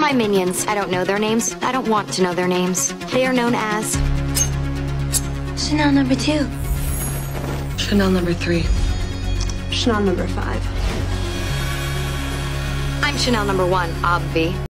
my minions. I don't know their names. I don't want to know their names. They are known as Chanel number two. Chanel number three. Chanel number five. I'm Chanel number one, obvi.